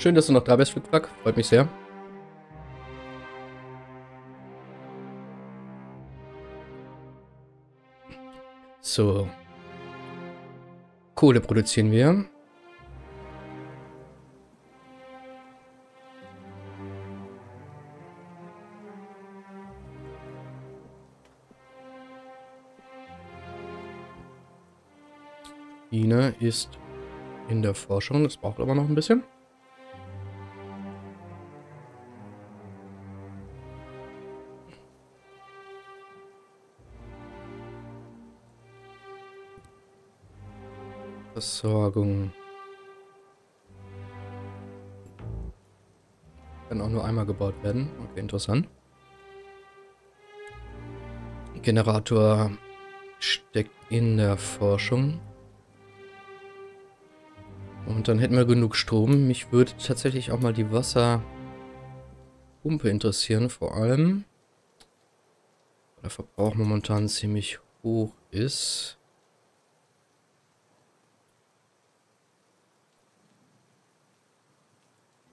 Schön, dass du noch da bist, Flipflack. Freut mich sehr. So. Kohle produzieren wir. China ist in der Forschung. Das braucht aber noch ein bisschen. Versorgung. Kann auch nur einmal gebaut werden. Okay, interessant. Generator steckt in der Forschung. Und dann hätten wir genug Strom. Mich würde tatsächlich auch mal die Wasserpumpe interessieren, vor allem. Der Verbrauch momentan ziemlich hoch ist.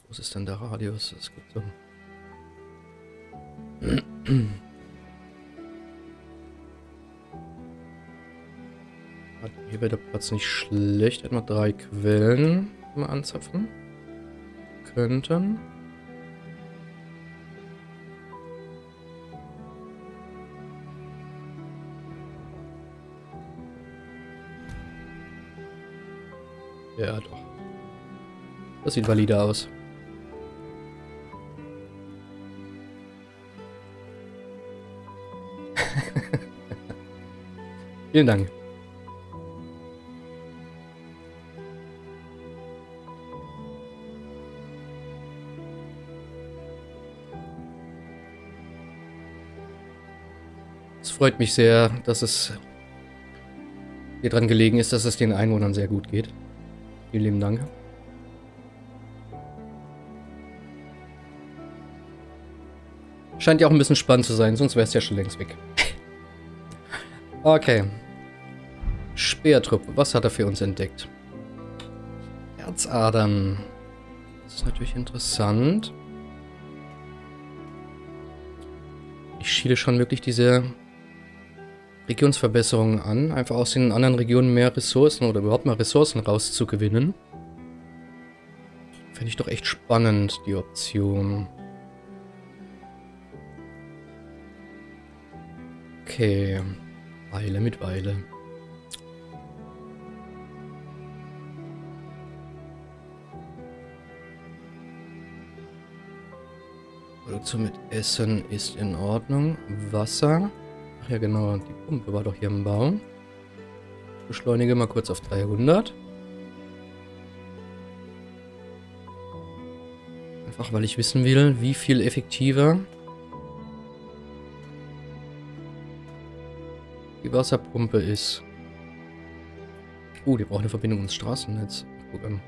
Was ist denn der Radius? Das gibt so. Hier wäre der Platz nicht schlecht. Wir drei Quellen, wir anzapfen könnten. Ja, doch. Das sieht valide aus. Vielen Dank. Es freut mich sehr, dass es hier dran gelegen ist, dass es den Einwohnern sehr gut geht. Vielen lieben Dank. Scheint ja auch ein bisschen spannend zu sein, sonst wäre es ja schon längst weg. Okay. Speertrupp, was hat er für uns entdeckt? Herzadern. Das ist natürlich interessant. Ich schiele schon wirklich diese Regionsverbesserungen an, einfach aus den anderen Regionen mehr Ressourcen oder überhaupt mal Ressourcen rauszugewinnen. Finde ich doch echt spannend, die Option. Okay. Weile mit Weile. Produktion mit Essen ist in Ordnung. Wasser. Ach ja, genau. Die Pumpe war doch hier im Bau. Beschleunige mal kurz auf 300. Einfach, weil ich wissen will, wie viel effektiver Wasserpumpe ist. Oh, die braucht eine Verbindung ins Straßennetz. Guck an.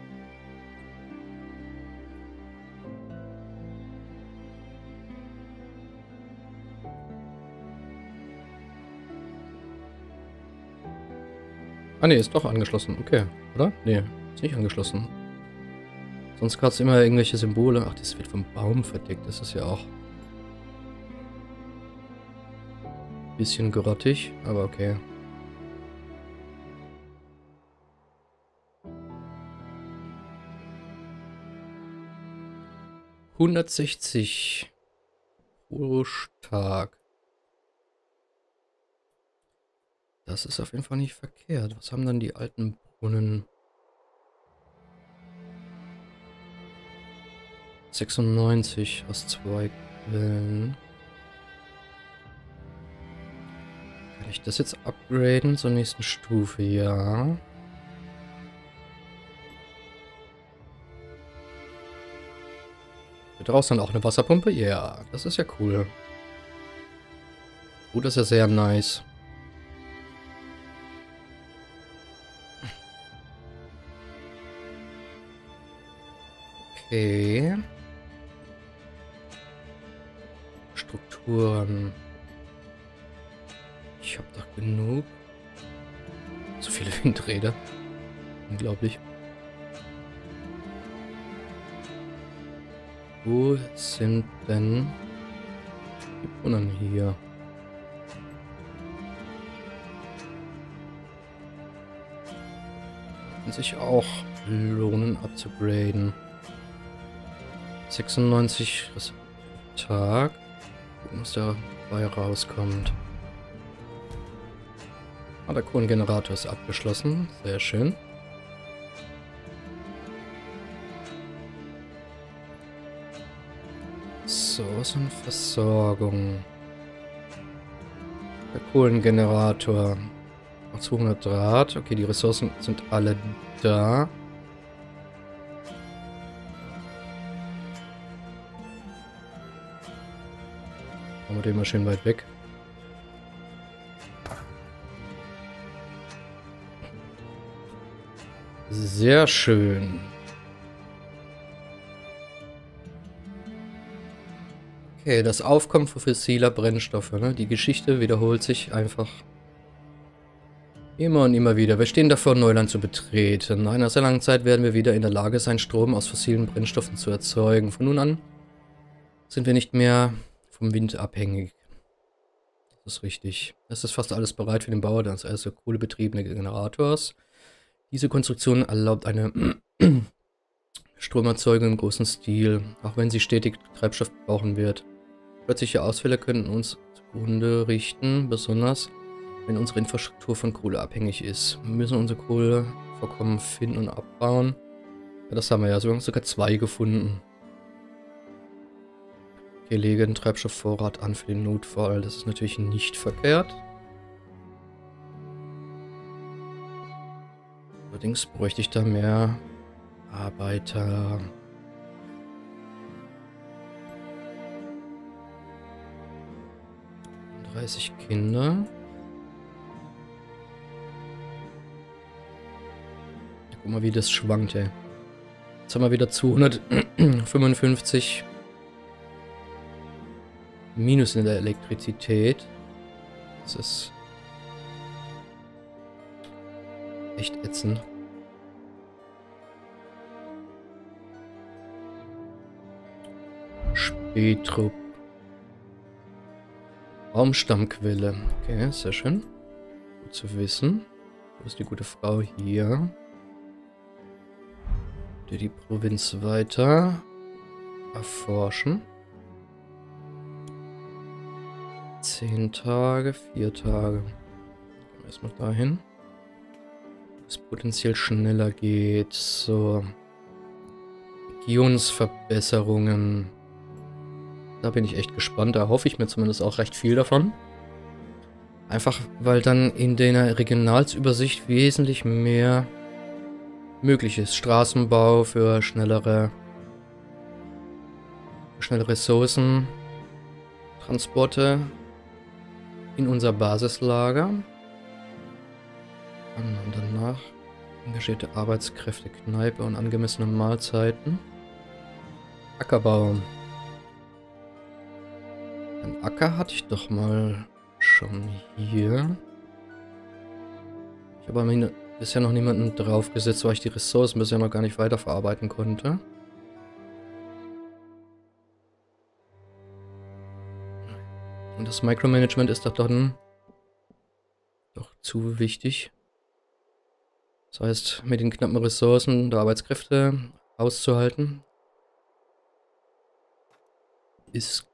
Ah ne, ist doch angeschlossen. Okay, oder? Ne, ist nicht angeschlossen. Sonst gab es immer irgendwelche Symbole. Ach, das wird vom Baum verdeckt. Das ist ja auch... Bisschen grottig, aber okay. Hundertsechzig pro Tag. Das ist auf jeden Fall nicht verkehrt. Was haben dann die alten Brunnen? 96 aus zwei Quellen. Kann ich das jetzt upgraden zur nächsten Stufe? Ja. Daraus dann auch eine Wasserpumpe? Ja, das ist ja cool. Gut, das ist ja sehr nice. Okay. Strukturen. Ich habe doch genug. So viele Windräder. Unglaublich. Wo sind denn die Brunnen hier? Kann sich auch lohnen abzugraden. 96 Tag. Gucken, was dabei rauskommt. Ah, der Kohlengenerator ist abgeschlossen. Sehr schön. Ressourcenversorgung. Der Kohlengenerator. 200 Draht. Okay, die Ressourcen sind alle da. Machen wir den mal schön weit weg. Sehr schön. Okay, das Aufkommen von fossiler Brennstoffe. Ne? Die Geschichte wiederholt sich einfach immer und immer wieder. Wir stehen davor, Neuland zu betreten. Nach einer sehr langen Zeit werden wir wieder in der Lage sein, Strom aus fossilen Brennstoffen zu erzeugen. Von nun an sind wir nicht mehr vom Wind abhängig. Das ist richtig. Es ist fast alles bereit für den Bau des ersten kohlebetriebenen Generators. Diese Konstruktion erlaubt eine Stromerzeugung im großen Stil, auch wenn sie stetig Treibstoff brauchen wird. Plötzliche Ausfälle könnten uns zugrunde richten, besonders wenn unsere Infrastruktur von Kohle abhängig ist. Wir müssen unsere Kohlevorkommen finden und abbauen. Ja, das haben wir ja sogar, sogar zwei gefunden. Okay, lege einen Treibstoffvorrat an für den Notfall. Das ist natürlich nicht verkehrt. Allerdings bräuchte ich da mehr Arbeiter. 30 Kinder. Guck mal, wie das schwankt, ey. Jetzt haben wir wieder 255 Minus in der Elektrizität. Das ist echt ätzend. Spätrupp. Baumstammquelle. Okay, sehr schön. Gut zu wissen. Wo ist die gute Frau hier? Die, die Provinz weiter erforschen. Zehn Tage, vier Tage. Gehen wir erstmal dahin. Es potenziell schneller geht. So. Regionsverbesserungen. Da bin ich echt gespannt. Da hoffe ich mir zumindest auch recht viel davon. Einfach, weil dann in der Regionalsübersicht wesentlich mehr möglich ist. Straßenbau für schnellere, schnelle Ressourcen, Transporte in unser Basislager. Und danach engagierte Arbeitskräfte, Kneipe und angemessene Mahlzeiten. Ackerbau. Ein Acker hatte ich doch mal schon hier. Ich habe aber bisher noch niemanden draufgesetzt, weil ich die Ressourcen bisher noch gar nicht weiterverarbeiten konnte. Und das Micromanagement ist doch dann doch zu wichtig. Das heißt, mit den knappen Ressourcen der Arbeitskräfte auszuhalten, ist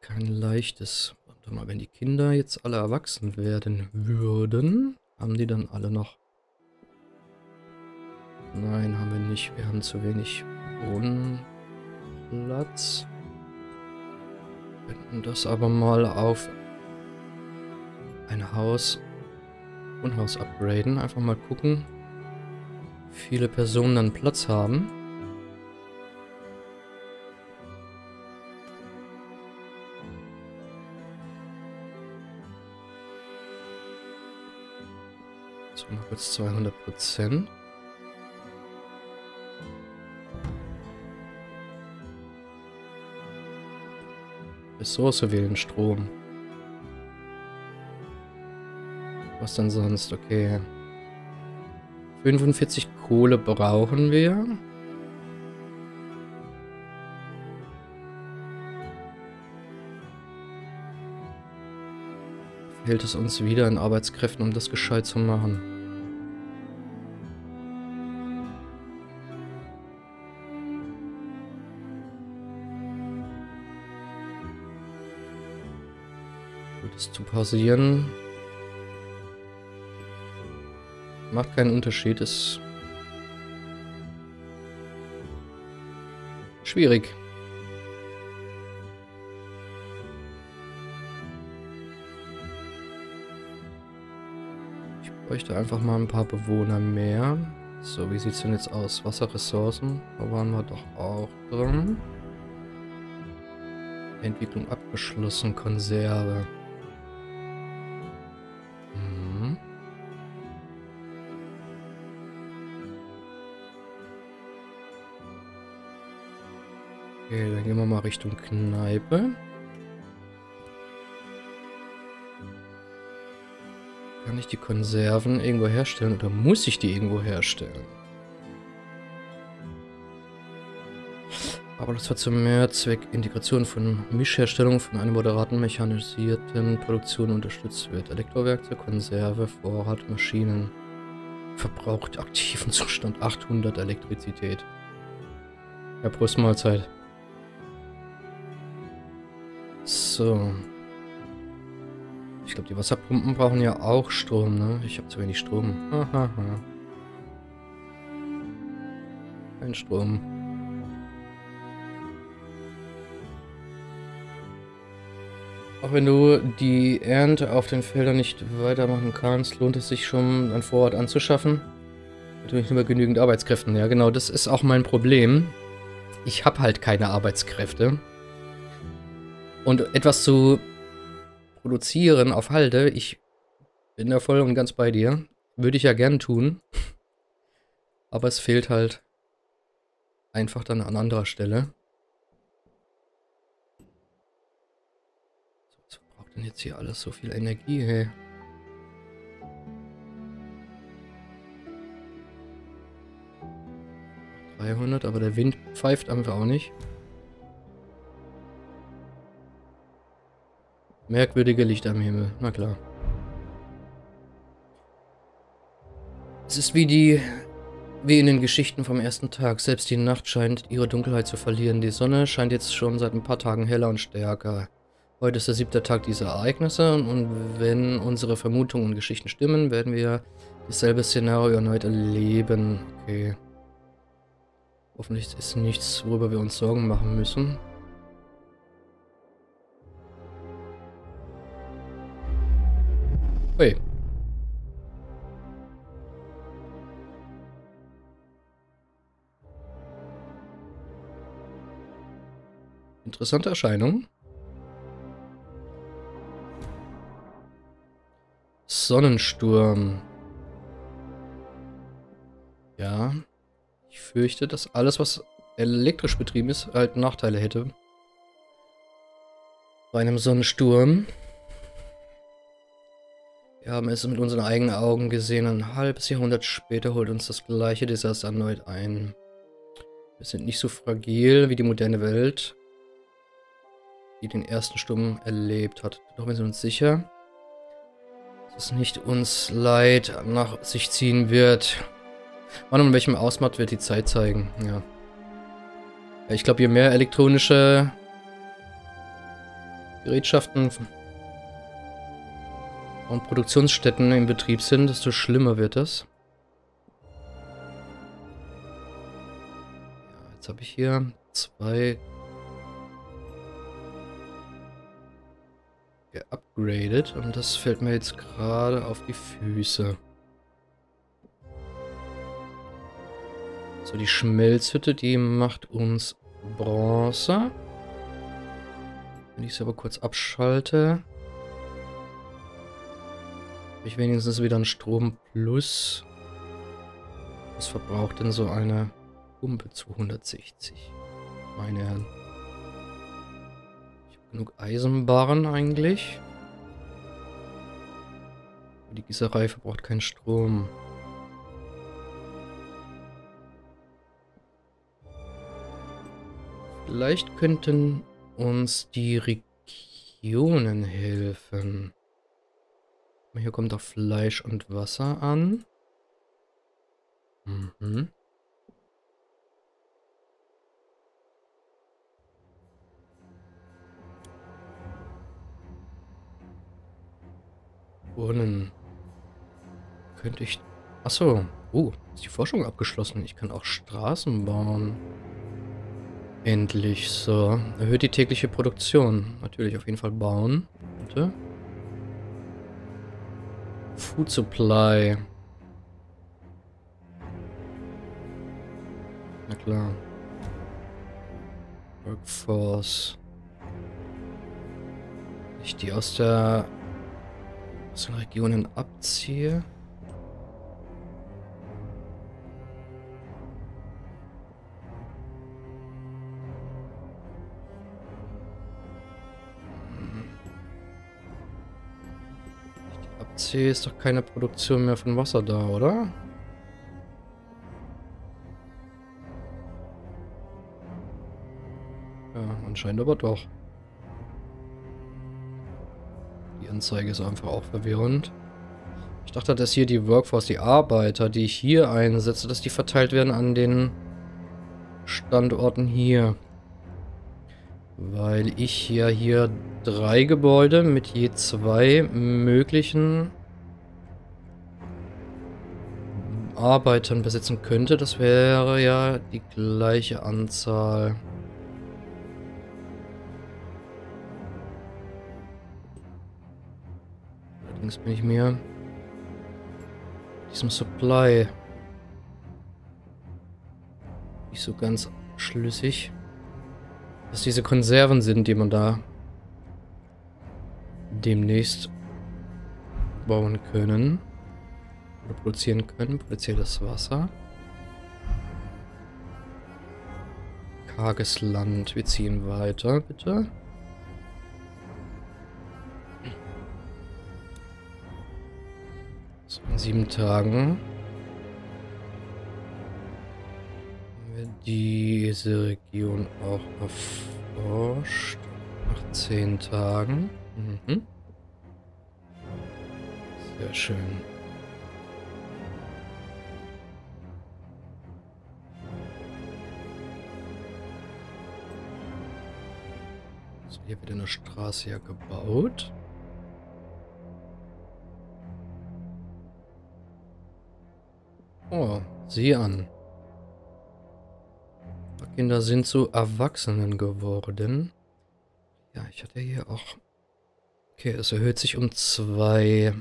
kein leichtes. Warte mal, wenn die Kinder jetzt alle erwachsen werden würden, haben die dann alle noch... Nein, haben wir nicht. Wir haben zu wenig Wohnplatz. Wir könnten das aber mal auf ein Haus und Haus upgraden. Einfach mal gucken, viele Personen dann Platz haben. mal kurz 200 Prozent. Ressource wählen, Strom. Was dann sonst? Okay. 45 Kohle brauchen wir. Fehlt es uns wieder an Arbeitskräften, um das gescheit zu machen. Das zu pausieren. Macht keinen Unterschied, ist schwierig. bräuchte einfach mal ein paar Bewohner mehr. So, wie sieht es denn jetzt aus? Wasserressourcen, da waren wir doch auch drin. Entwicklung abgeschlossen, Konserve. Richtung Kneipe. Kann ich die Konserven irgendwo herstellen oder muss ich die irgendwo herstellen? Aber das hat zum Mehrzweck Integration von Mischherstellung von einer moderaten mechanisierten Produktion unterstützt wird. Elektrowerkzeug, Konserve, Vorrat, Maschinen. Verbraucht aktiven Zustand 800 Elektrizität. Ja, Brustmahlzeit. So. Ich glaube, die Wasserpumpen brauchen ja auch Strom, ne? Ich habe zu wenig Strom. Kein Strom. Auch wenn du die Ernte auf den Feldern nicht weitermachen kannst, lohnt es sich schon, ein Vorrat anzuschaffen. Natürlich nur bei genügend Arbeitskräften. Ja, genau, das ist auch mein Problem. Ich habe halt keine Arbeitskräfte. Und etwas zu produzieren auf Halde. Ich bin da voll und ganz bei dir. Würde ich ja gern tun. Aber es fehlt halt einfach dann an anderer Stelle. was braucht denn jetzt hier alles so viel Energie, hey? Aber der Wind pfeift einfach auch nicht. Merkwürdige Lichter am Himmel, na klar. Es ist wie die, wie in den Geschichten vom ersten Tag. Selbst die Nacht scheint ihre Dunkelheit zu verlieren. Die Sonne scheint jetzt schon seit ein paar Tagen heller und stärker. Heute ist der siebte Tag dieser Ereignisse und wenn unsere Vermutungen und Geschichten stimmen, werden wir dasselbe Szenario erneut erleben. Okay. Hoffentlich ist nichts, worüber wir uns Sorgen machen müssen. Ui. Interessante Erscheinung. Sonnensturm. Ja. Ich fürchte, dass alles, was elektrisch betrieben ist, halt Nachteile hätte. Bei einem Sonnensturm. Wir haben es mit unseren eigenen Augen gesehen. Ein halbes Jahrhundert später holt uns das gleiche Desaster erneut ein. Wir sind nicht so fragil wie die moderne Welt, die den ersten Sturm erlebt hat. Doch wir sind uns sicher, dass es nicht uns Leid nach sich ziehen wird. Wann und in welchem Ausmaß wird die Zeit zeigen? Ja. Ich glaube, je mehr elektronische Gerätschaften und Produktionsstätten im Betrieb sind, desto schlimmer wird das. Ja, jetzt habe ich hier zwei geupgradet und das fällt mir jetzt gerade auf die Füße. So, die Schmelzhütte, die macht uns Bronze. Wenn ich es aber kurz abschalte, ich wenigstens wieder ein Strom plus. Was verbraucht denn so eine Pumpe zu 160? Meine Herren. Ich habe genug Eisenbarren eigentlich. Die Gießerei verbraucht keinen Strom. Vielleicht könnten uns die Regionen helfen. Hier kommt auch Fleisch und Wasser an. Mhm. Brunnen. Könnte ich... Achso. Oh, ist die Forschung abgeschlossen. Ich kann auch Straßen bauen. Endlich. So. Erhöht die tägliche Produktion. Natürlich auf jeden Fall bauen. Bitte. Food Supply. Na klar. Workforce. Ich die aus der aus den Regionen abziehe. Abziehe, ist doch keine Produktion mehr von Wasser da, oder? Ja, anscheinend aber doch. Die Anzeige ist einfach auch verwirrend. Ich dachte, dass hier die Workforce, die Arbeiter, die ich hier einsetze, dass die verteilt werden an den Standorten hier. Weil ich ja hier drei Gebäude mit je zwei möglichen Arbeitern besitzen könnte. Das wäre ja die gleiche Anzahl. Allerdings bin ich mir diesem Supply nicht so ganz schlüssig, dass diese Konserven sind, die man da demnächst bauen können. Produzieren können. Produziertes Wasser. Karges Land. Wir ziehen weiter, bitte. So, in sieben Tagen diese Region auch erforscht. Nach zehn Tagen. Mhm. Sehr schön. Hier wird eine Straße ja gebaut. Oh, sieh an. Kinder sind zu Erwachsenen geworden. Ja, ich hatte hier auch Okay, es erhöht sich um zwei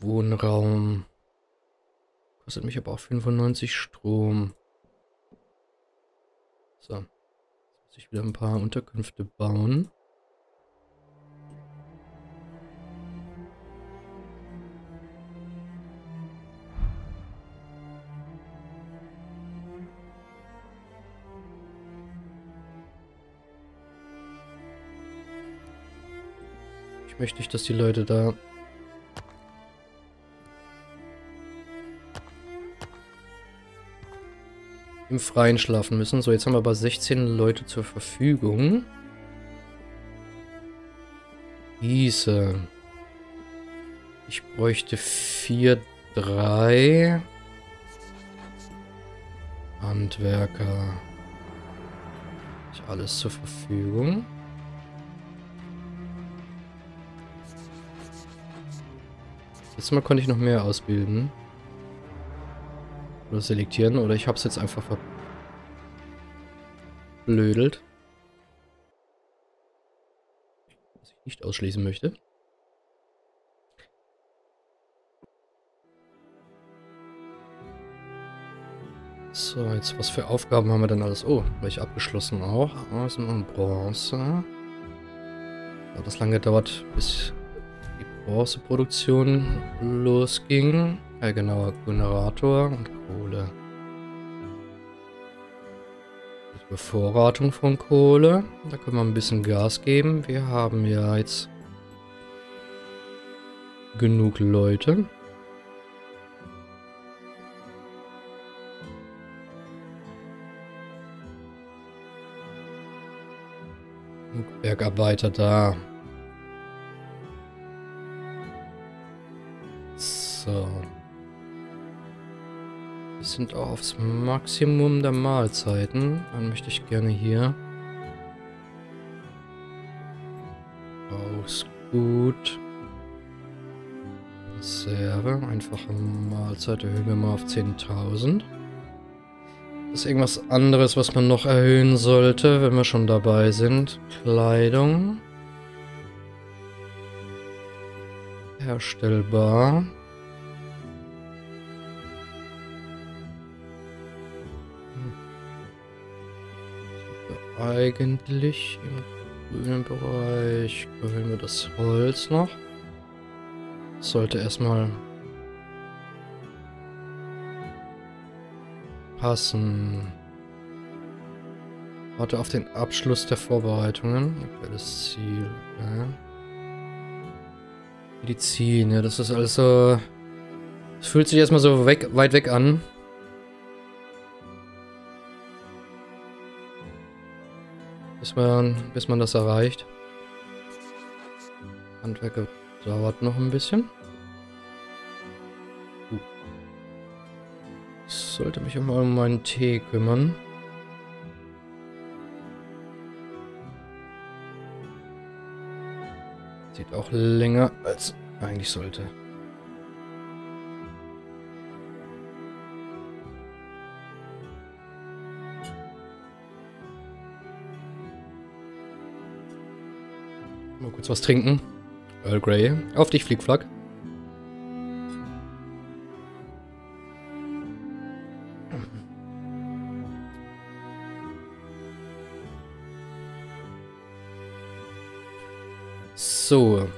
Wohnraum. Kostet mich aber auch 95 Strom. So. Jetzt ich wieder ein paar Unterkünfte bauen. Ich möchte nicht, dass die Leute da... im Freien schlafen müssen. So, jetzt haben wir aber 16 Leute zur Verfügung. Diese. Ich bräuchte 4, 3 Handwerker. Ich alles zur Verfügung. Letztes Mal konnte ich noch mehr ausbilden. Selektieren. Oder ich habe es jetzt einfach verblödelt. Was ich nicht ausschließen möchte. So, jetzt was für Aufgaben haben wir denn alles? Oh, gleich abgeschlossen auch. Außen und Bronze. Hat das lange gedauert, bis Bronzeproduktion losging. Ja, genau, Generator und Kohle. Bevorratung von Kohle. Da können wir ein bisschen Gas geben. Wir haben ja jetzt genug Leute. Bergarbeiter da. So. Sind auch aufs Maximum der Mahlzeiten. Dann möchte ich gerne hier. Aus gut. Reserve. Einfache Mahlzeit erhöhen wir mal auf 10.000. Ist irgendwas anderes, was man noch erhöhen sollte, wenn wir schon dabei sind. Kleidung. Herstellbar. Eigentlich im grünen Bereich erhöhen wir das Holz noch. sollte erstmal passen. Warte auf den Abschluss der Vorbereitungen. Das Ziel. Ja. Medizin, ja, das ist alles so... Es fühlt sich erstmal so weg, weit weg an. Bis man, bis man das erreicht. Handwerker dauert noch ein bisschen. Ich sollte mich immer um meinen Tee kümmern. Sieht auch länger als eigentlich sollte. Kurz was trinken. Earl Grey. Auf dich, Fliegflack. So.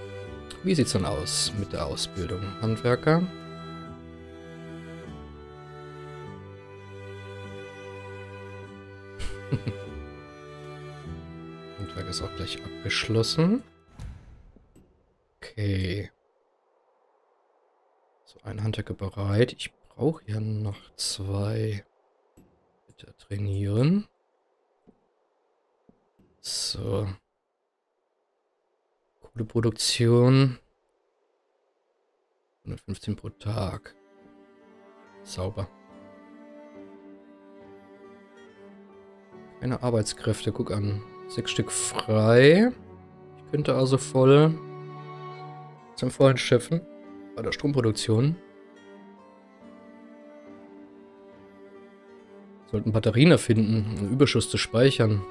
Wie sieht's dann aus mit der Ausbildung? Handwerker? Handwerk ist auch gleich abgeschlossen. Okay. So, ein Handwerker bereit. Ich brauche ja noch zwei. Bitte trainieren. So. Kohleproduktion. 115 pro Tag. Sauber. Keine Arbeitskräfte, guck an. Sechs Stück frei. Ich könnte also voll zum vollen Schiffen bei der Stromproduktion. Sollten Batterien erfinden, um Überschuss zu speichern.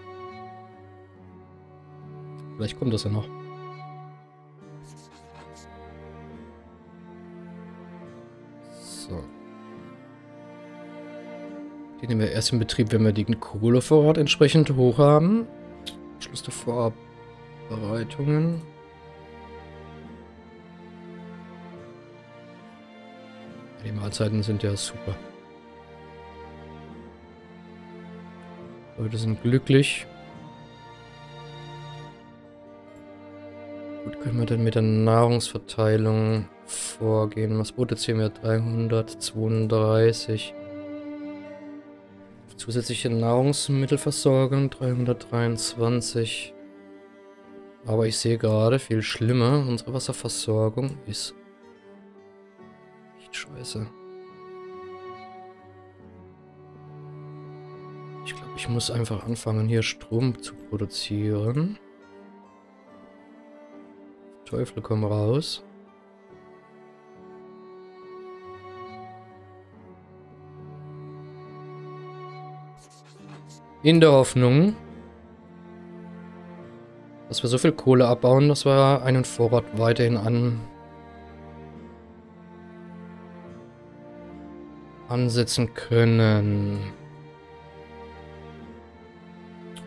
Vielleicht kommt das ja noch. So. Die nehmen wir erst in Betrieb, wenn wir den Kohlevorrat entsprechend hoch haben. Schluss der Vorbereitungen. Die Mahlzeiten sind ja super. Leute sind glücklich. Gut, können wir dann mit der Nahrungsverteilung vorgehen? Was produzieren wir? 332. Zusätzliche Nahrungsmittelversorgung 323. Aber ich sehe gerade, viel schlimmer, unsere Wasserversorgung ist Scheiße. Ich glaube, ich muss einfach anfangen, hier Strom zu produzieren. Teufel, komm raus. In der Hoffnung, dass wir so viel Kohle abbauen, dass wir einen Vorrat weiterhin an ansetzen können.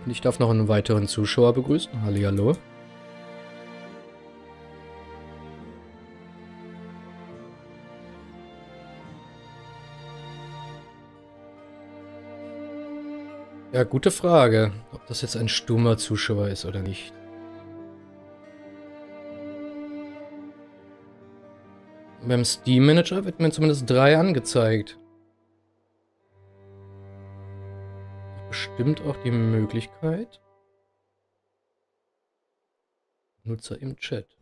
Und ich darf noch einen weiteren Zuschauer begrüßen. Hallihallo. Ja, gute Frage, ob das jetzt ein stummer Zuschauer ist oder nicht. Beim Steam Manager wird mir zumindest drei angezeigt. Bestimmt auch die Möglichkeit. Nutzer im Chat.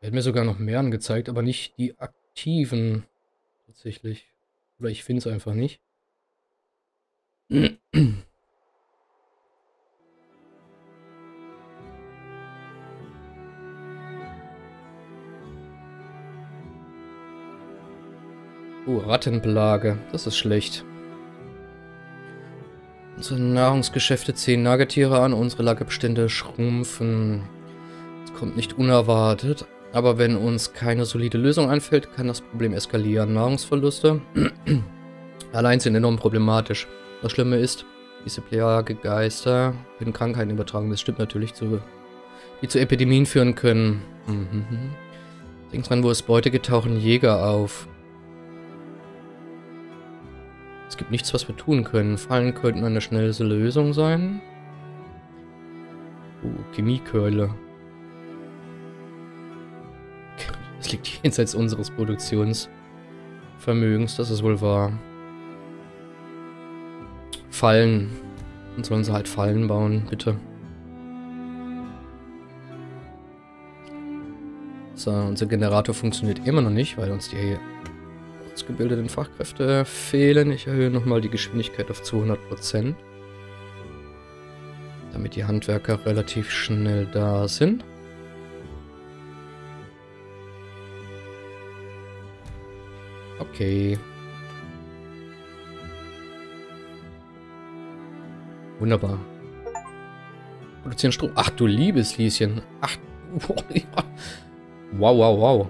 Er hat mir sogar noch mehr angezeigt, aber nicht die aktiven. Tatsächlich. Oder ich finde es einfach nicht. Uh, Rattenplage. Das ist schlecht. Unsere Nahrungsgeschäfte ziehen Nagetiere an, unsere Lagerbestände schrumpfen. Das kommt nicht unerwartet. Aber wenn uns keine solide Lösung einfällt, kann das Problem eskalieren. Nahrungsverluste allein sind enorm problematisch. Das Schlimme ist, diese Plagegeister können Krankheiten übertragen. Das stimmt natürlich, zu, die zu Epidemien führen können. Mhm. Denk dran, wo es Beute geht, tauchen Jäger auf. Es gibt nichts, was wir tun können. Fallen könnten eine schnellste Lösung sein. Uh, Chemiekeule. Das liegt jenseits unseres Produktionsvermögens, das ist wohl wahr. Fallen. Und sollen sie halt Fallen bauen, bitte. So, unser Generator funktioniert immer noch nicht, weil uns die ausgebildeten Fachkräfte fehlen. Ich erhöhe nochmal die Geschwindigkeit auf 200%. Damit die Handwerker relativ schnell da sind. Okay. Wunderbar. Produzieren Strom. Ach du liebes Lieschen. Ach. Wow, wow, wow.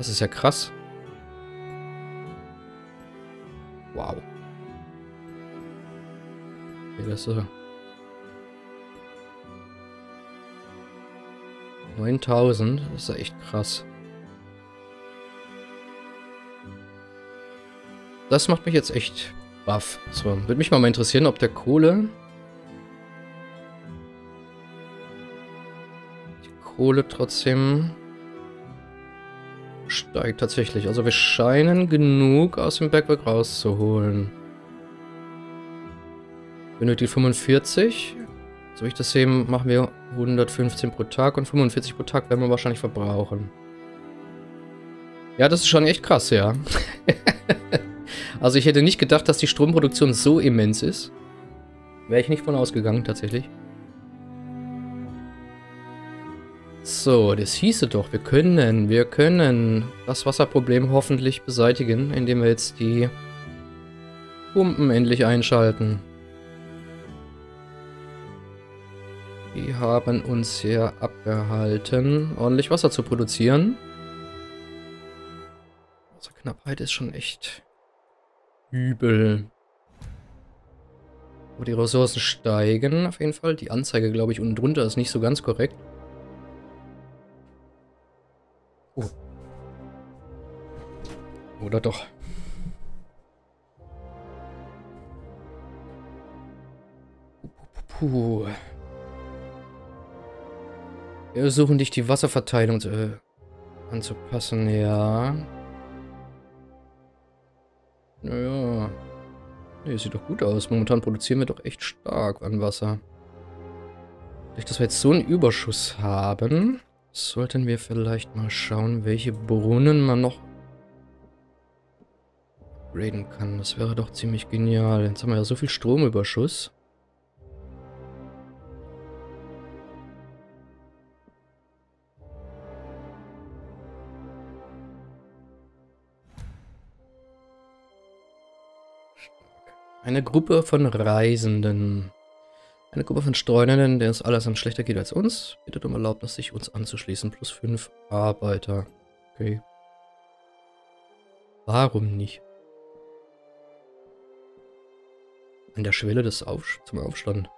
Das ist ja krass. Wow. Okay, das ist... 9000, das ist ja echt krass. Das macht mich jetzt echt baff. So, würde mich mal interessieren, ob der Kohle... Die Kohle trotzdem steigt tatsächlich. Also wir scheinen genug aus dem Bergwerk rauszuholen. Benötigt 45. So wie ich das sehe, machen wir 115 pro Tag und 45 pro Tag werden wir wahrscheinlich verbrauchen. Ja, das ist schon echt krass, ja. Also ich hätte nicht gedacht, dass die Stromproduktion so immens ist. Wäre ich nicht von ausgegangen, tatsächlich. So, das hieße doch, wir können, wir können das Wasserproblem hoffentlich beseitigen, indem wir jetzt die Pumpen endlich einschalten. Die haben uns hier abgehalten, ordentlich Wasser zu produzieren. Wasserknappheit ist schon echt Übel. Aber die Ressourcen steigen auf jeden Fall. Die Anzeige, glaube ich, unten drunter ist nicht so ganz korrekt. Oder doch. Puh. Wir versuchen dich die Wasserverteilung äh, anzupassen, ja. Naja. Nee, sieht doch gut aus. Momentan produzieren wir doch echt stark an Wasser. Durch dass wir jetzt so einen Überschuss haben, sollten wir vielleicht mal schauen, welche Brunnen man noch upgraden kann. Das wäre doch ziemlich genial. Jetzt haben wir ja so viel Stromüberschuss. Eine Gruppe von Reisenden. Eine Gruppe von Streunenden, denen es alles schlechter geht als uns, bittet um Erlaubnis, sich uns anzuschließen. Plus fünf Arbeiter. Okay. Warum nicht? An der Schwelle des Auf zum Aufstand.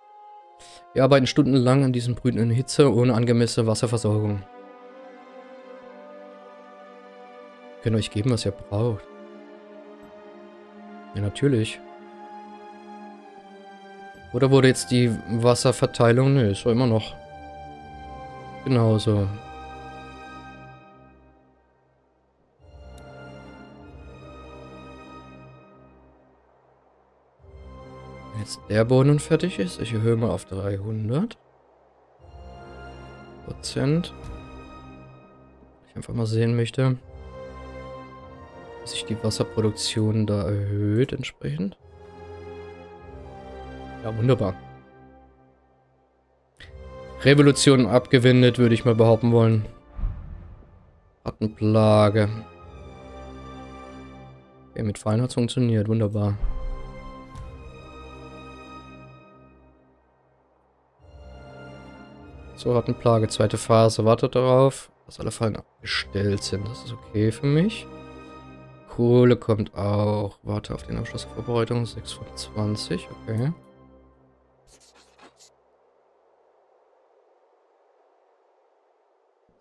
Wir arbeiten stundenlang an diesem brütenden Hitze ohne angemessene Wasserversorgung. Wir können euch geben, was ihr braucht. Ja, natürlich. Oder wurde jetzt die Wasserverteilung? Nö, ist immer noch genauso. Der Boden fertig ist. Ich erhöhe mal auf 300. Prozent. Ich einfach mal sehen möchte, wie sich die Wasserproduktion da erhöht entsprechend. Ja, wunderbar. Revolution abgewendet, würde ich mal behaupten wollen. Rattenplage. Okay, mit Fallen hat es funktioniert, wunderbar. So, Rattenplage, zweite Phase, wartet darauf, dass alle Fallen abgestellt sind. Das ist okay für mich. Kohle kommt auch. Warte auf den Abschluss der Vorbereitung, 6 von 20, okay.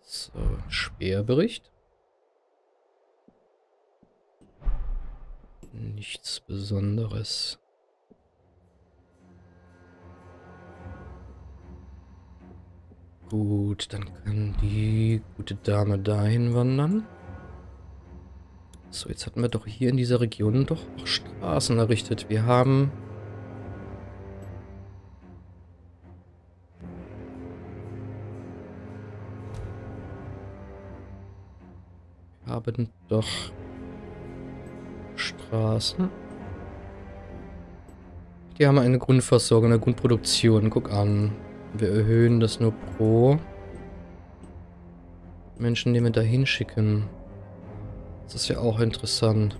So, Speerbericht. Nichts Besonderes. Gut, dann kann die gute Dame dahin wandern. So, jetzt hatten wir doch hier in dieser Region doch auch Straßen errichtet. Wir haben haben doch Straßen. Die haben eine Grundversorgung, eine Grundproduktion. Guck an. Wir erhöhen das nur pro Menschen, die wir da hinschicken. Das ist ja auch interessant.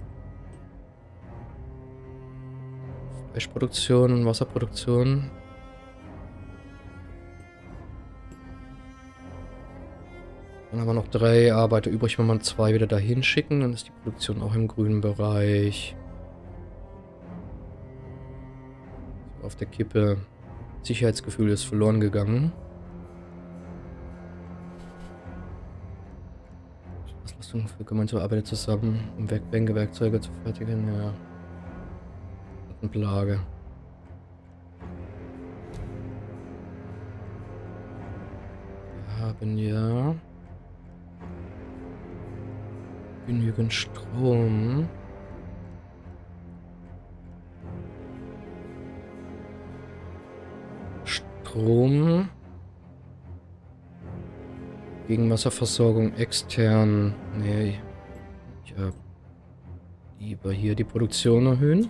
Fleischproduktion und Wasserproduktion. Dann haben wir noch drei Arbeiter übrig, wenn wir zwei wieder dahin schicken, dann ist die Produktion auch im grünen Bereich. Auf der Kippe. Sicherheitsgefühl ist verloren gegangen. Auslastung für gemeinsame Arbeiter zusammen, um Werkbänke, Werkzeuge zu fertigen, ja. Und Plage. Wir haben ja genügend Strom. Strom. Gegen Wasserversorgung extern. Nee. Ja. Lieber hier die Produktion erhöhen.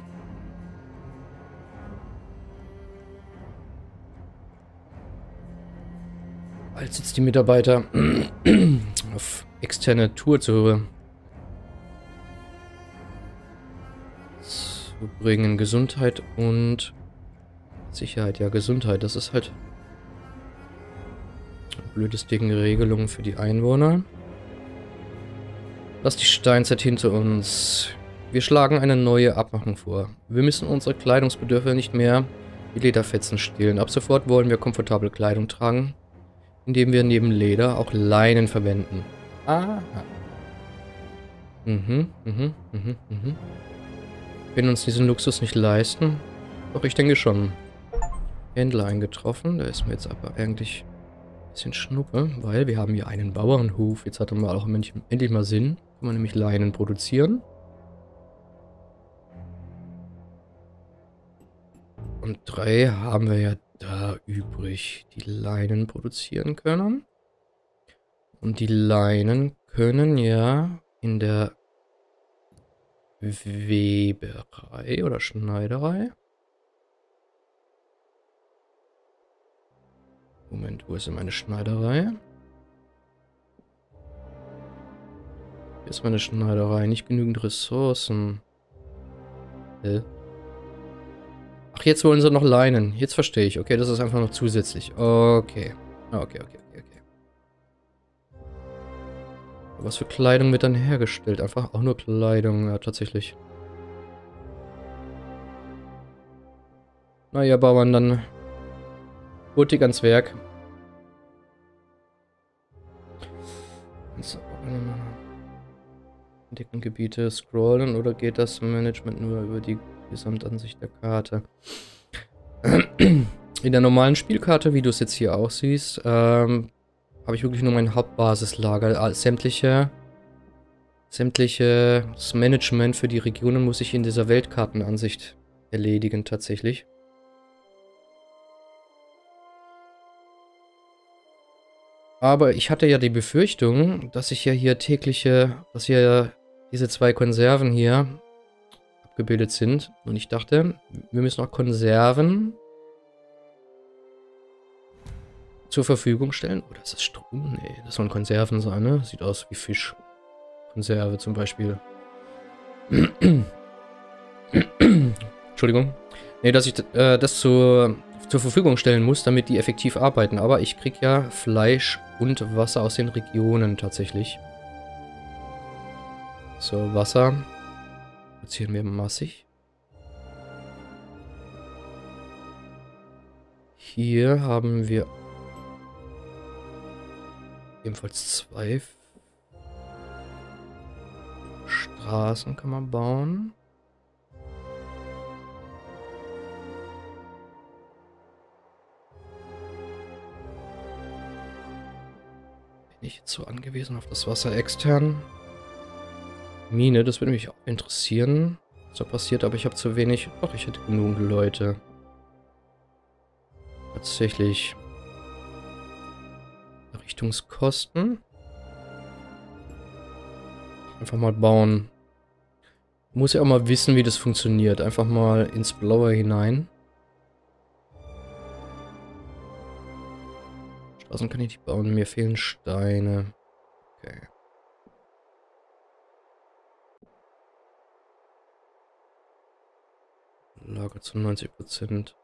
Als jetzt die Mitarbeiter auf externe Tour zu bringen. Gesundheit und Sicherheit. Ja, Gesundheit, das ist halt blödes Ding. Regelungen für die Einwohner. Lass die Steinzeit hinter uns. Wir schlagen eine neue Abmachung vor. Wir müssen unsere Kleidungsbedürfe nicht mehr wie Lederfetzen stehlen. Ab sofort wollen wir komfortable Kleidung tragen, indem wir neben Leder auch Leinen verwenden. Aha. Mhm, mhm, mhm, mhm können uns diesen Luxus nicht leisten. Doch ich denke schon. Händler eingetroffen. Da ist mir jetzt aber eigentlich ein bisschen Schnuppe, weil wir haben hier einen Bauernhof. Jetzt hat er mal auch endlich mal Sinn. Kann man nämlich Leinen produzieren. Und drei haben wir ja da übrig, die Leinen produzieren können. Und die Leinen können ja in der Weberei oder Schneiderei. Moment, wo ist denn meine Schneiderei? Hier ist meine Schneiderei. Nicht genügend Ressourcen. Hä? Ach, jetzt wollen sie noch Leinen. Jetzt verstehe ich. Okay, das ist einfach noch zusätzlich. Okay. Okay, okay. Was für Kleidung wird dann hergestellt? Einfach auch nur Kleidung, ja, tatsächlich. Naja, Bauern, dann hurtig ans Werk. So, dicken Gebiete scrollen oder geht das Management nur über die Gesamtansicht der Karte? In der normalen Spielkarte, wie du es jetzt hier auch siehst, ähm, habe ich wirklich nur mein Hauptbasislager. Sämtliche, sämtliche das Management für die Regionen muss ich in dieser Weltkartenansicht erledigen tatsächlich. Aber ich hatte ja die Befürchtung, dass ich ja hier tägliche, dass hier diese zwei Konserven hier abgebildet sind. Und ich dachte, wir müssen auch Konserven zur Verfügung stellen. Oder ist das Strom? Nee, das sollen Konserven sein, ne? Sieht aus wie Fisch. Konserve zum Beispiel. Entschuldigung. Nee, dass ich äh, das zur, zur Verfügung stellen muss, damit die effektiv arbeiten. Aber ich krieg ja Fleisch und Wasser aus den Regionen tatsächlich. So, Wasser. Produzieren wir massig. Hier haben wir ebenfalls zwei Straßen kann man bauen. Jetzt so angewiesen auf das Wasser extern? Mine, das würde mich auch interessieren, was da passiert, aber ich habe zu wenig. Doch, ich hätte genug Leute. Tatsächlich. Errichtungskosten. Einfach mal bauen. Muss ja auch mal wissen, wie das funktioniert. Einfach mal ins Blaue hinein. Straßen kann ich nicht bauen. Mir fehlen Steine. Okay. Lager zu 90%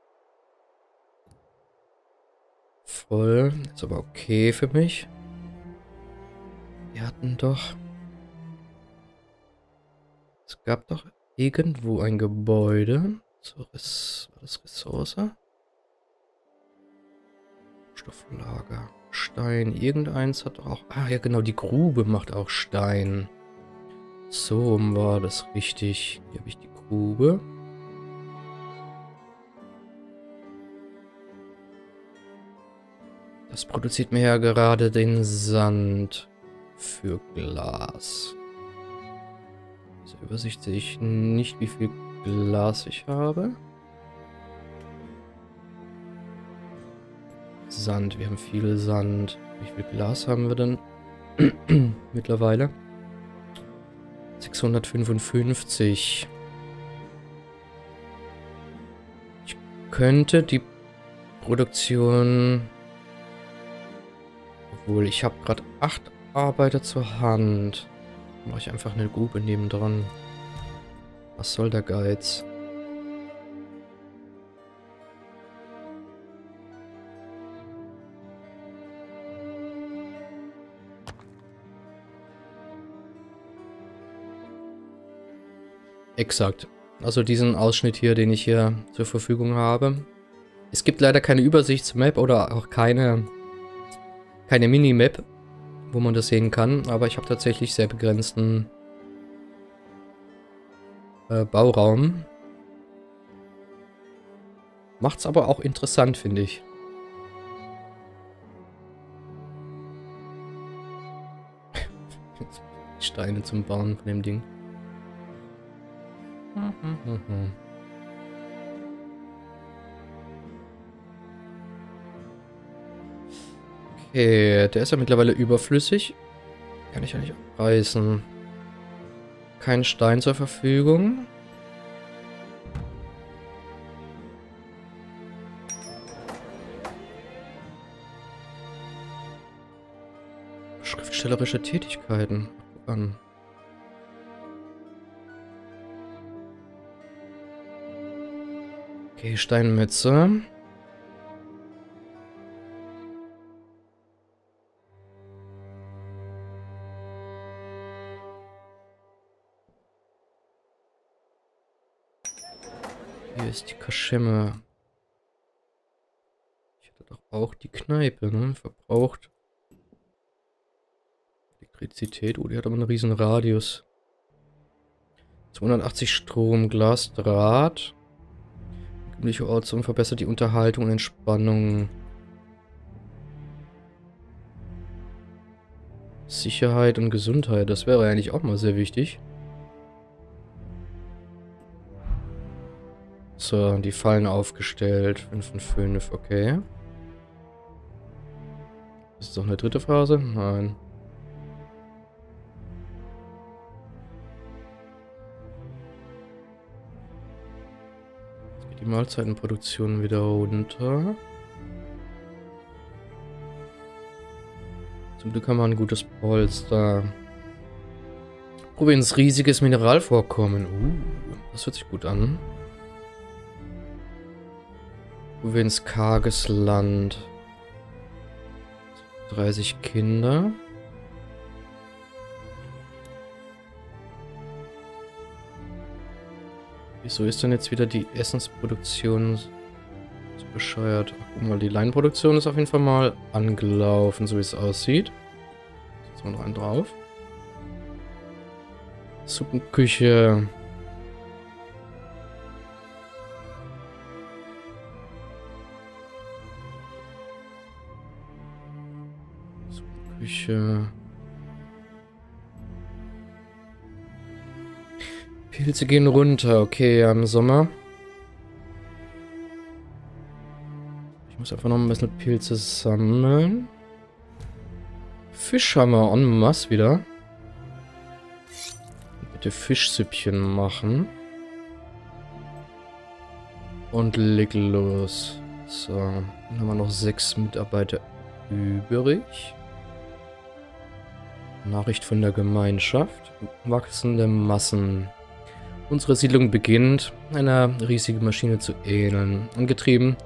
voll. Ist aber okay für mich. Wir hatten doch... Es gab doch irgendwo ein Gebäude. So, war das Ressource? Stofflager. Stein. Irgendeins hat auch... Ah ja genau, die Grube macht auch Stein. So war das richtig. Hier habe ich die Grube. Das produziert mir ja gerade den Sand für Glas dieser Übersicht sehe ich nicht, wie viel Glas ich habe. Sand, wir haben viel Sand. Wie viel Glas haben wir denn mittlerweile? 655. Ich könnte die Produktion... Obwohl, ich habe gerade acht Arbeiter zur Hand. Mache ich einfach eine Grube nebendran. Was soll der Geiz? Exakt. Also diesen Ausschnitt hier, den ich hier zur Verfügung habe. Es gibt leider keine Übersichtsmap oder auch keine, keine Minimap wo man das sehen kann. Aber ich habe tatsächlich sehr begrenzten äh, Bauraum. Macht's aber auch interessant, finde ich. Steine zum Bauen von dem Ding. Okay, der ist ja mittlerweile überflüssig. Kann ich ja nicht abreißen. Kein Stein zur Verfügung. Schriftstellerische Tätigkeiten. An. Okay, Steinmetze. ist die Kaschemme? Ich hatte doch auch die Kneipe, ne? Verbraucht. Elektrizität. Oh, die hat aber einen riesen Radius. 280 Strom, Glas, Draht. Übliche Ortsum verbessert die Unterhaltung und Entspannung. Sicherheit und Gesundheit, das wäre eigentlich auch mal sehr wichtig. So, die Fallen aufgestellt. 5 und 5, okay. Ist es auch eine dritte Phase? Nein. Mahlzeitenproduktion wieder runter. Zum Glück haben wir ein gutes Polster. Provinz riesiges Mineralvorkommen. Uh, das hört sich gut an. Provinz karges Land. 30 Kinder. Wieso ist denn jetzt wieder die Essensproduktion so bescheuert? Ach, guck mal, die Leinproduktion ist auf jeden Fall mal angelaufen, so wie es aussieht. Jetzt mal noch einen drauf. Suppenküche. Suppenküche. Pilze gehen runter. Okay, ja, im Sommer. Ich muss einfach noch ein bisschen Pilze sammeln. Fisch haben wir en masse wieder. Bitte Fischsüppchen machen. Und leg los. So, dann haben wir noch sechs Mitarbeiter übrig. Nachricht von der Gemeinschaft. Wachsende Massen. Unsere Siedlung beginnt, einer riesigen Maschine zu ähneln. Angetrieben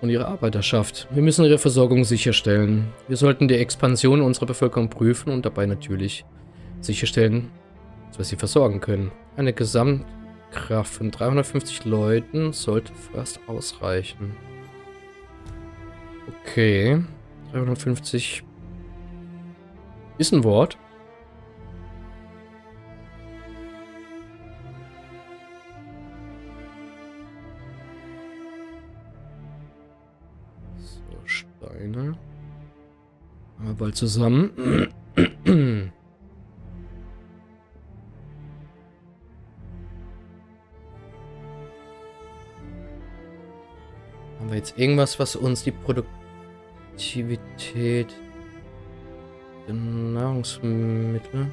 von ihrer Arbeiterschaft. Wir müssen ihre Versorgung sicherstellen. Wir sollten die Expansion unserer Bevölkerung prüfen und dabei natürlich sicherstellen, dass wir sie versorgen können. Eine Gesamtkraft von 350 Leuten sollte fast ausreichen. Okay. 350 ist ein Wort. So, Steine. Haben wir bald zusammen. Haben wir jetzt irgendwas, was uns die Produktivität der Nahrungsmittel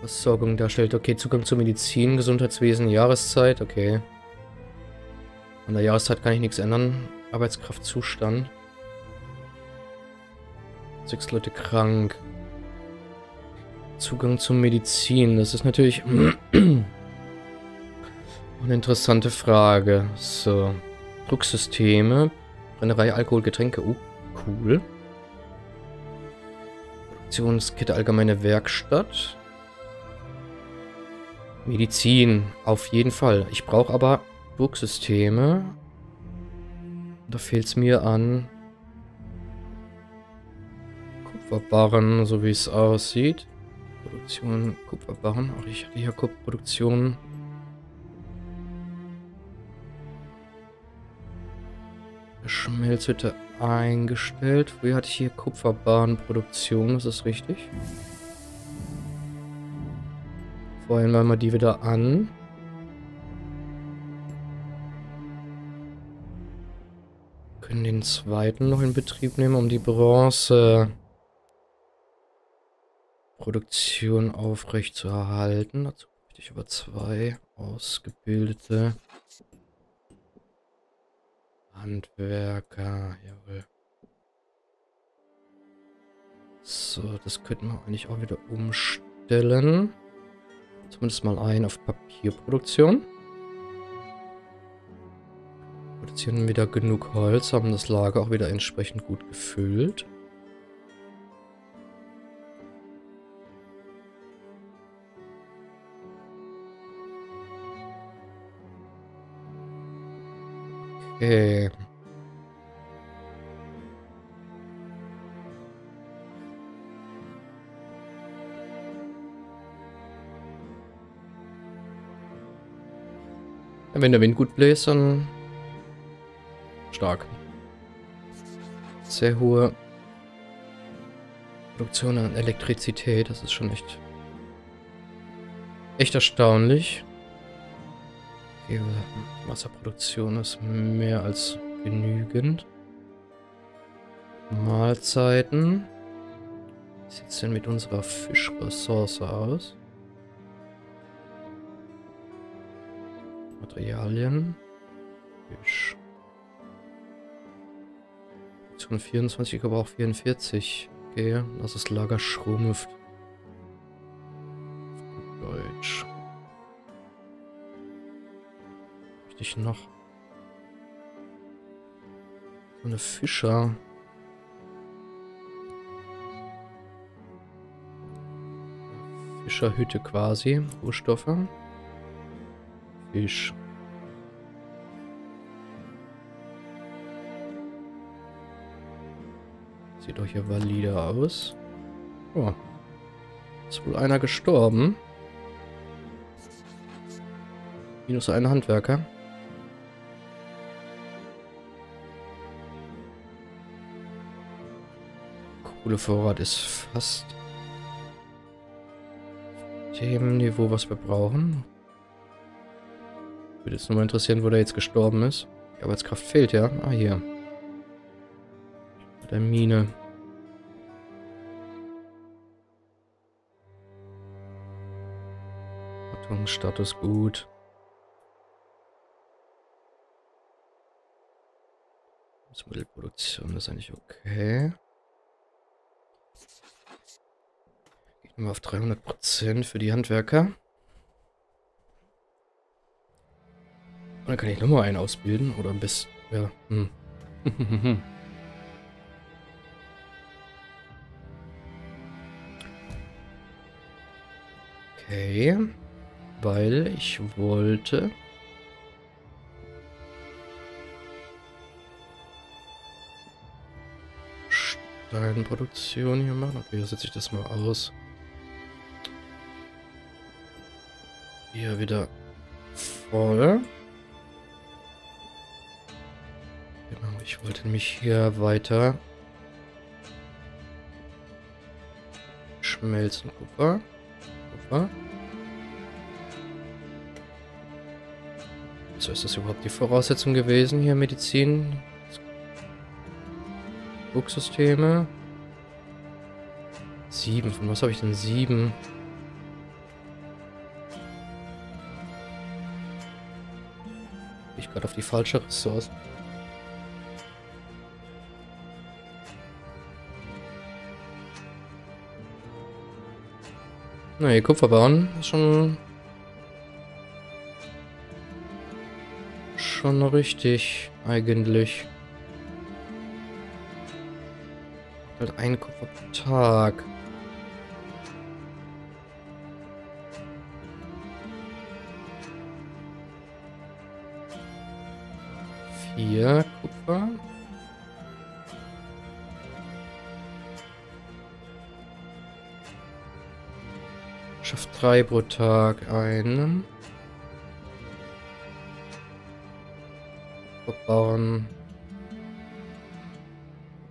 Versorgung darstellt? Okay, Zugang zur Medizin, Gesundheitswesen, Jahreszeit, okay. An der Jahreszeit kann ich nichts ändern. Arbeitskraftzustand. Sechs Leute krank. Zugang zur Medizin, das ist natürlich... Eine interessante Frage. So. Drucksysteme. Brennerei, Alkohol, Getränke. Uh, cool. Produktionskette Allgemeine Werkstatt. Medizin. Auf jeden Fall. Ich brauche aber Drucksysteme. Da fehlt es mir an Kupferbarren, so wie es aussieht. Produktion Kupferbarren. Ach, ich hatte hier Kupferproduktion. Schmelzhütte eingestellt. Früher hatte ich hier Kupferbahnproduktion, ist das richtig? Vorhin wir mal die wieder an. Den zweiten noch in Betrieb nehmen, um die Bronze Produktion aufrecht zu erhalten. Dazu bräuchte ich aber zwei ausgebildete Handwerker, jawohl. So, das könnten wir eigentlich auch wieder umstellen. Zumindest mal ein auf Papierproduktion. Produzieren wieder genug Holz, haben das Lager auch wieder entsprechend gut gefüllt. Okay. Wenn der Wind gut bläst, dann stark. Sehr hohe Produktion an Elektrizität, das ist schon echt echt erstaunlich. Okay, Wasserproduktion ist mehr als genügend. Mahlzeiten. Wie sieht es denn mit unserer Fischressource aus? Materialien. Fisch. Von 24, aber auch 44. Okay, das ist Lager schrumpft. Deutsch. Richtig noch. So eine Fischer. Fischerhütte quasi. Rohstoffe. Fisch. Sieht doch hier valide aus. Oh. Ist wohl einer gestorben. Minus ein Handwerker. Kohlevorrat ist fast dem Niveau, was wir brauchen. Würde jetzt nur mal interessieren, wo der jetzt gestorben ist. Die Arbeitskraft fehlt ja. Ah, hier. Der Mine. Status gut. Lebensmittelproduktion ist eigentlich okay. Gehen wir auf 300% für die Handwerker. Und dann kann ich nochmal einen ausbilden. Oder ein bisschen. Ja. Hm. okay. Weil ich wollte... Steinproduktion hier machen. Okay, setze ich das mal aus. Hier wieder voll. Genau, ich wollte mich hier weiter schmelzen. Kupfer. Kupfer. So ist das überhaupt die Voraussetzung gewesen hier, Medizin? Drucksysteme. Sieben. Von was habe ich denn sieben? Ich gerade auf die falsche Ressource. Na, hier Kupfer bauen ist schon schon richtig eigentlich. Halt ein Kupfer pro Tag. Vier drei pro Tag einen. Kupferbauern.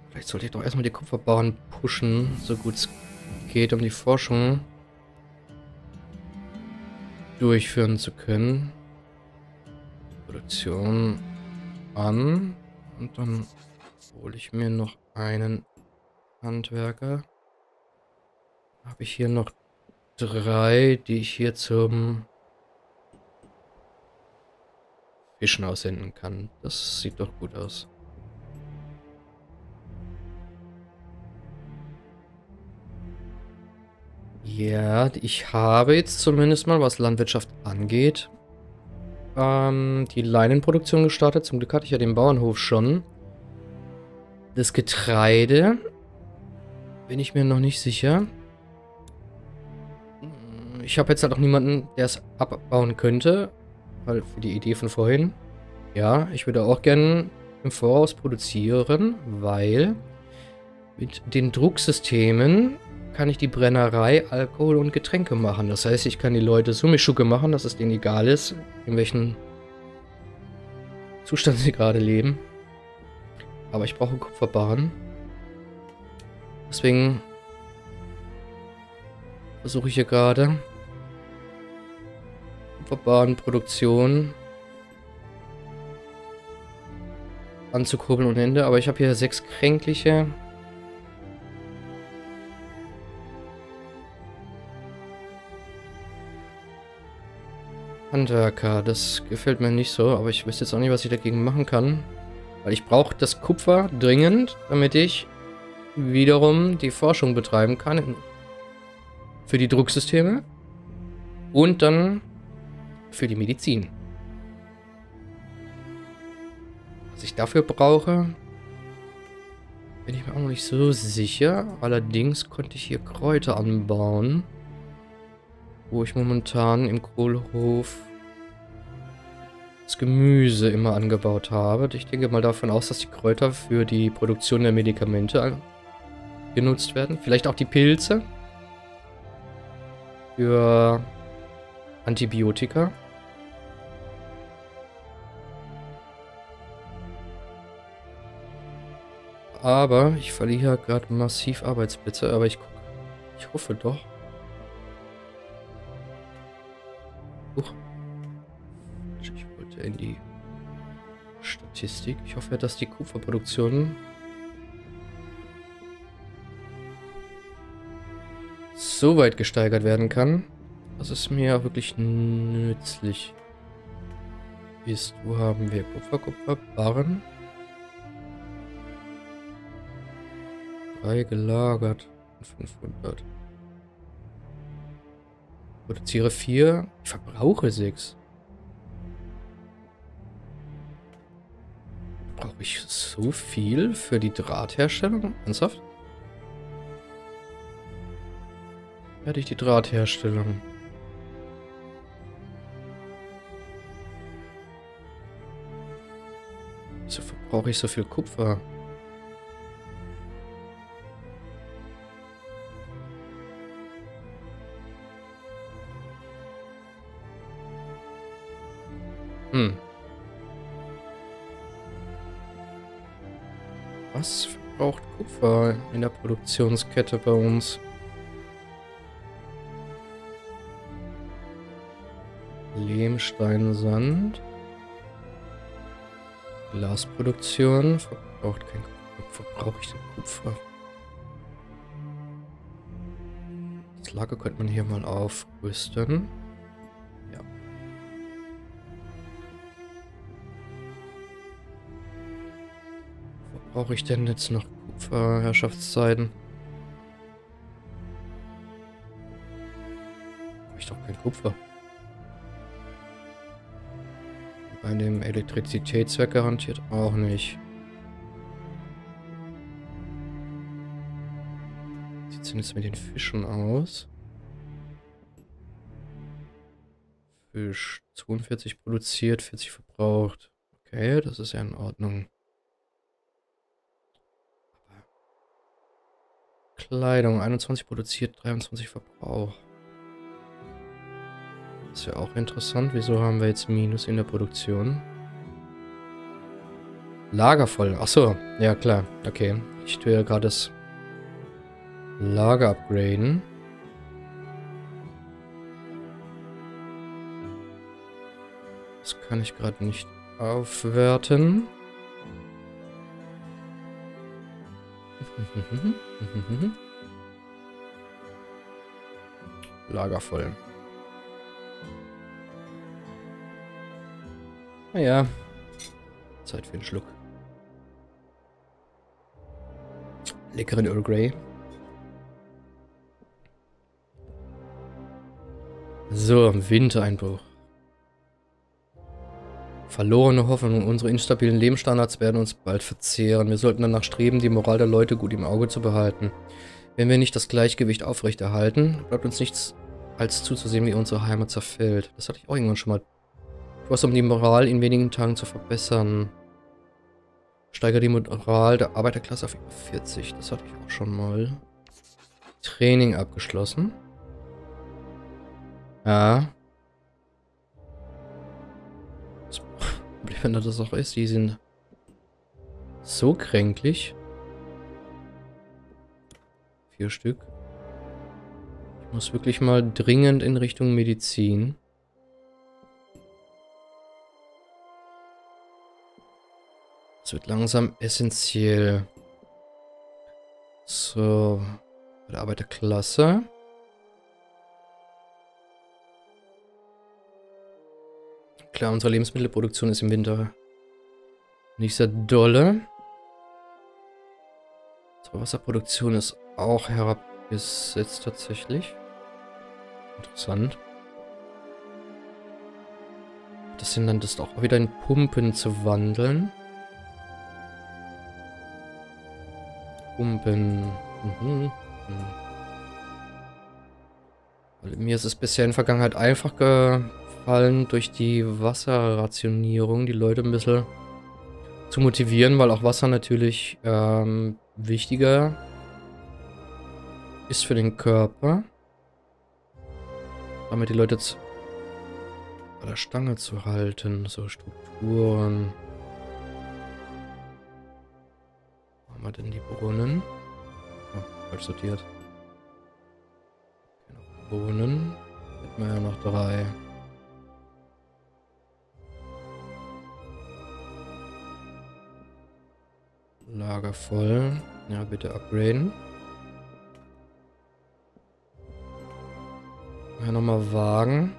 Vielleicht sollte ich doch erstmal die Kupferbauern pushen, so gut es geht, um die Forschung durchführen zu können. Produktion an. Und dann hole ich mir noch einen Handwerker. Habe ich hier noch drei, die ich hier zum Fischen aussenden kann. Das sieht doch gut aus. Ja, ich habe jetzt zumindest mal, was Landwirtschaft angeht, ähm, die Leinenproduktion gestartet. Zum Glück hatte ich ja den Bauernhof schon. Das Getreide bin ich mir noch nicht sicher. Ich habe jetzt halt auch niemanden, der es abbauen könnte. Weil für die Idee von vorhin. Ja, ich würde auch gerne im Voraus produzieren, weil mit den Drucksystemen kann ich die Brennerei, Alkohol und Getränke machen. Das heißt, ich kann die Leute so Mischucke machen, dass es denen egal ist, in welchem Zustand sie gerade leben. Aber ich brauche Kupferbarren. Deswegen versuche ich hier gerade Produktion anzukurbeln und Ende. Aber ich habe hier sechs kränkliche. Handwerker, das gefällt mir nicht so, aber ich wüsste jetzt auch nicht, was ich dagegen machen kann. Weil ich brauche das Kupfer dringend, damit ich wiederum die Forschung betreiben kann für die Drucksysteme. Und dann für die Medizin. Was ich dafür brauche, bin ich mir auch noch nicht so sicher. Allerdings konnte ich hier Kräuter anbauen, wo ich momentan im Kohlhof das Gemüse immer angebaut habe. Ich denke mal davon aus, dass die Kräuter für die Produktion der Medikamente genutzt werden. Vielleicht auch die Pilze. Für Antibiotika. Aber ich verliere gerade massiv Arbeitsplätze. Aber ich, ich hoffe doch. Huch. Ich wollte in die Statistik. Ich hoffe, dass die Kupferproduktion so weit gesteigert werden kann, dass es mir wirklich nützlich ist. Wo haben wir Kupfer, Kupfer, Barren? Drei gelagert. 500. Produziere vier. Ich verbrauche sechs. Brauche ich so viel für die Drahtherstellung? Ernsthaft? Werde ich die Drahtherstellung. Verbrauche ich so viel Kupfer? Hm. Was verbraucht Kupfer in der Produktionskette bei uns? Lehm, Sand. Glasproduktion verbraucht kein Kupfer. Verbrauche ich denn Kupfer? Das Lager könnte man hier mal aufrüsten. Ja. Verbrauche ich denn jetzt noch Kupfer, Herrschaftszeiten? Habe ich doch kein Kupfer. Bei dem Elektrizitätswerk garantiert auch nicht. Wie sieht es denn jetzt mit den Fischen aus? Fisch 42 produziert, 40 verbraucht. Okay, das ist ja in Ordnung. Kleidung 21 produziert, 23 verbraucht. Ist ja auch interessant. Wieso haben wir jetzt Minus in der Produktion? Lager voll. Achso, ja klar. Okay. Ich tue ja gerade das Lager upgraden. Das kann ich gerade nicht aufwerten. Lager voll. Naja. Zeit für einen Schluck. Leckeren Earl Grey. So, Wintereinbruch. Verlorene Hoffnung. Unsere instabilen Lebensstandards werden uns bald verzehren. Wir sollten danach streben, die Moral der Leute gut im Auge zu behalten. Wenn wir nicht das Gleichgewicht aufrechterhalten, bleibt uns nichts als zuzusehen, wie unsere Heimat zerfällt. Das hatte ich auch irgendwann schon mal was um die Moral in wenigen Tagen zu verbessern. Steigere die Moral der Arbeiterklasse auf über 40. Das hatte ich auch schon mal. Training abgeschlossen. Ja. Das Problem, wenn das auch ist, die sind so kränklich. Vier Stück. Ich muss wirklich mal dringend in Richtung Medizin. Wird langsam essentiell. So. Bei der Arbeiterklasse. klar, unsere Lebensmittelproduktion ist im Winter nicht sehr dolle. Unsere Wasserproduktion ist auch herabgesetzt tatsächlich. Interessant. Das sind dann das auch wieder in Pumpen zu wandeln. Pumpen. Mhm. Mhm. Mir ist es bisher in der Vergangenheit einfach gefallen, durch die Wasserrationierung die Leute ein bisschen zu motivieren, weil auch Wasser natürlich ähm, wichtiger ist für den Körper. Damit die Leute bei der Stange zu halten, so Strukturen. Wir denn die Brunnen? Oh, falsch sortiert. Bohnen. Hätten wir ja noch drei. Lager voll. Ja, bitte upgraden. Ja, nochmal Wagen.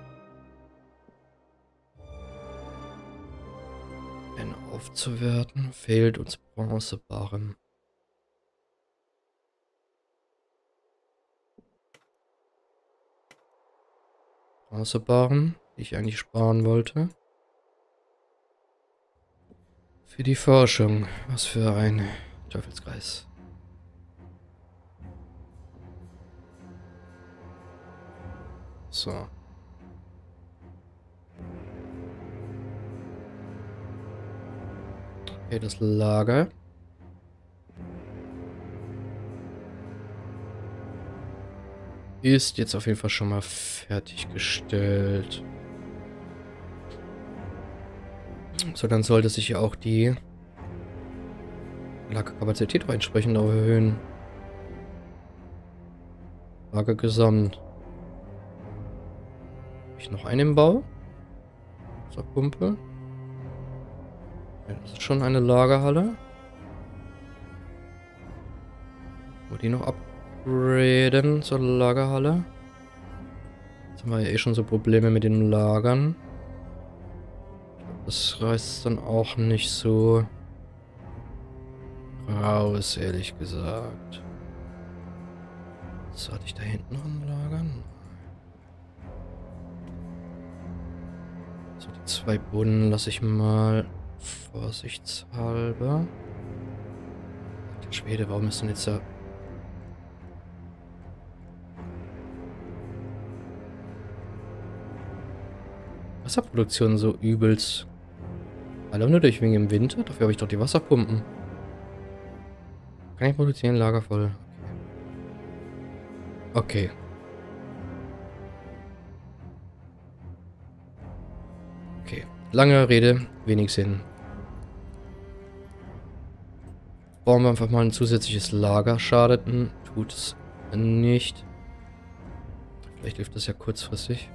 Den aufzuwerten. Fehlt uns Bronzebarren. Bronzebaren, die ich eigentlich sparen wollte. Für die Forschung. Was für ein Teufelskreis. So. Okay, das Lager. Ist jetzt auf jeden Fall schon mal fertiggestellt. So, dann sollte sich ja auch die Lagerkapazität auch entsprechend erhöhen. Lager gesamt. Habe ich noch einen im Bau? So, Pumpe. Ja, das ist schon eine Lagerhalle. Wo die noch ab upgraden zur Lagerhalle. Jetzt haben wir ja eh schon so Probleme mit den Lagern. Das reißt dann auch nicht so raus, ehrlich gesagt. So, hatte ich da hinten noch ein Lagern? So, die zwei Boden lasse ich mal vorsichtshalber. Der Schwede, warum ist denn jetzt da Wasserproduktion so übelst. Alle nur durch wegen im Winter? Dafür habe ich doch die Wasserpumpen. Kann ich produzieren? Lager voll. Okay. Okay. Lange Rede, wenig Sinn. Bauen wir einfach mal ein zusätzliches Lager. Schadeten tut es nicht. Vielleicht hilft das ja kurzfristig.